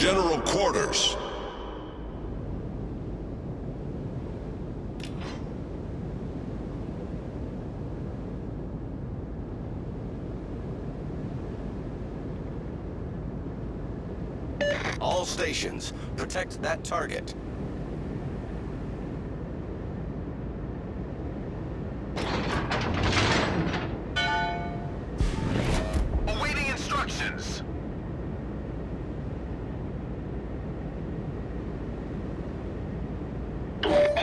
General Quarters. All stations, protect that target.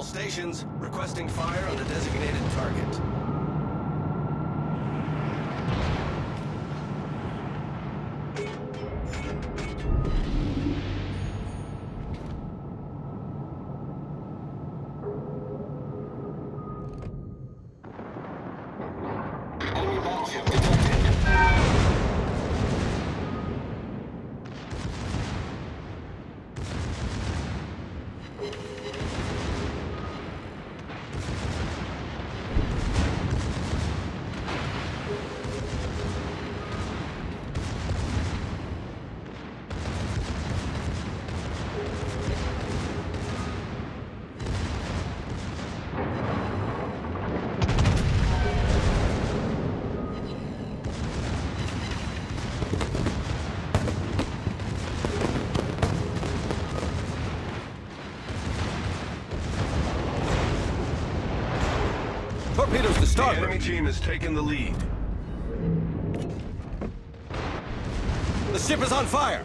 All stations, requesting fire on the designated target. Starboard. enemy team has taken the lead. The ship is on fire.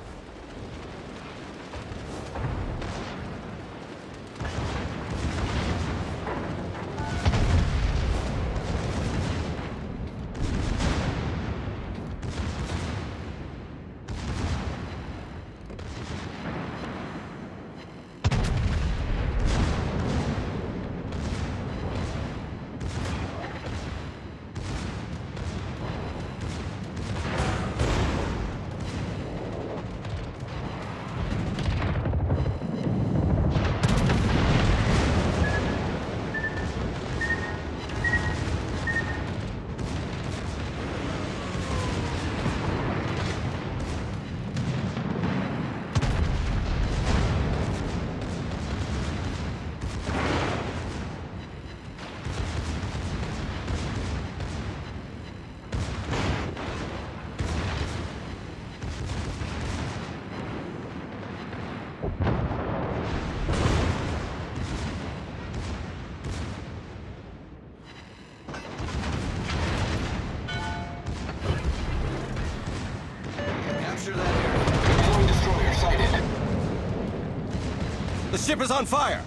Ship is on fire.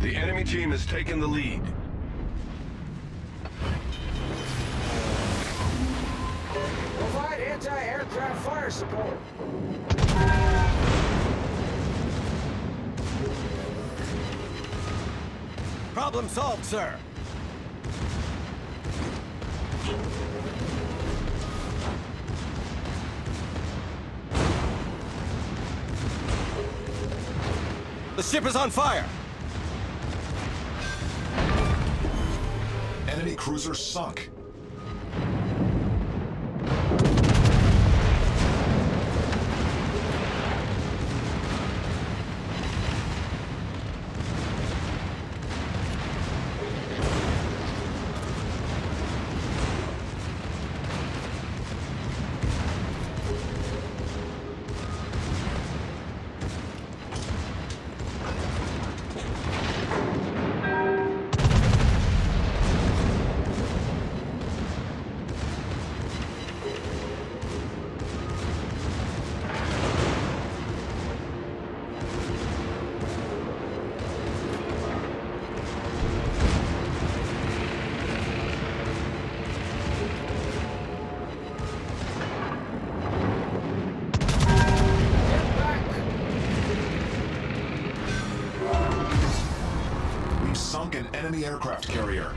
The enemy team has taken the lead. Provide anti-aircraft fire support. Problem solved, sir. The ship is on fire. Enemy cruiser sunk. Sunk an enemy aircraft carrier.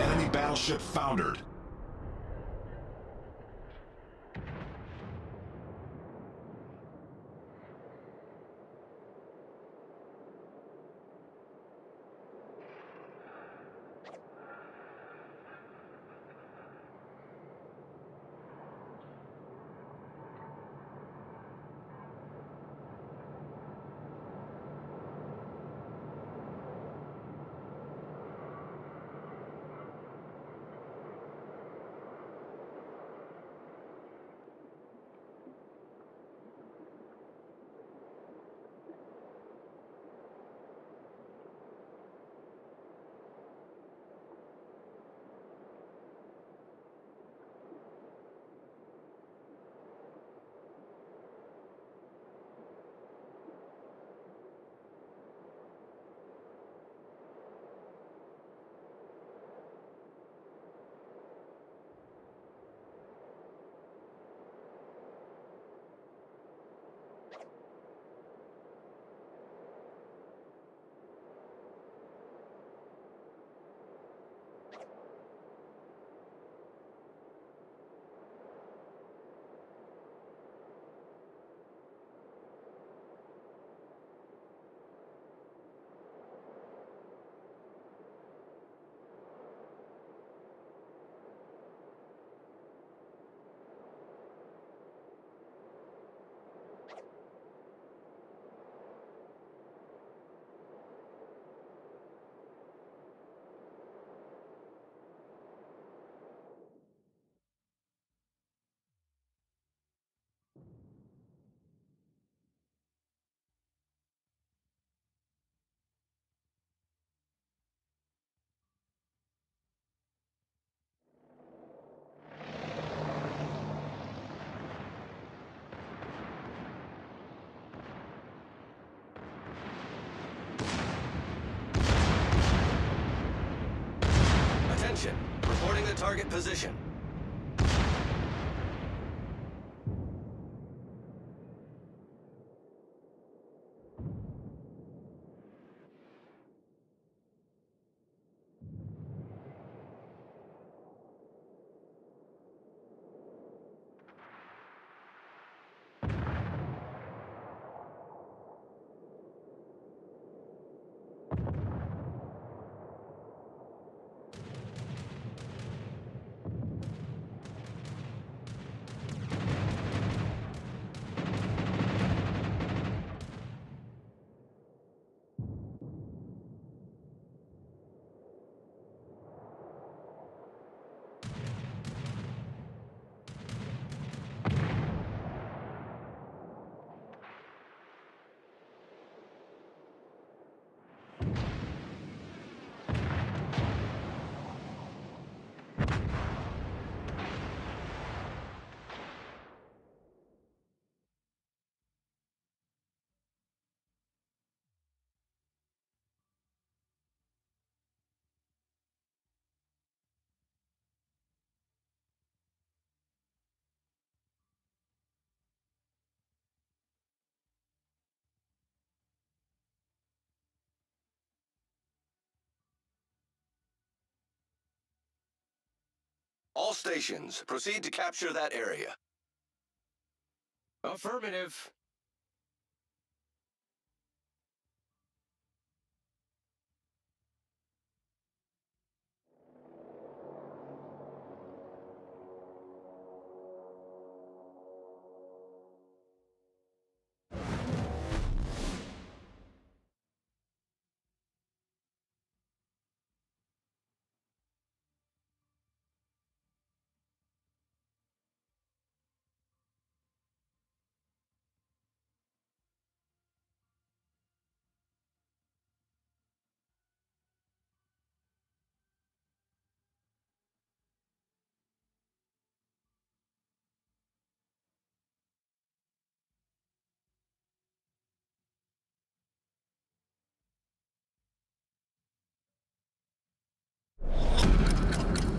Enemy battleship foundered. The target position. All stations, proceed to capture that area. Affirmative.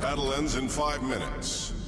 Battle ends in five minutes.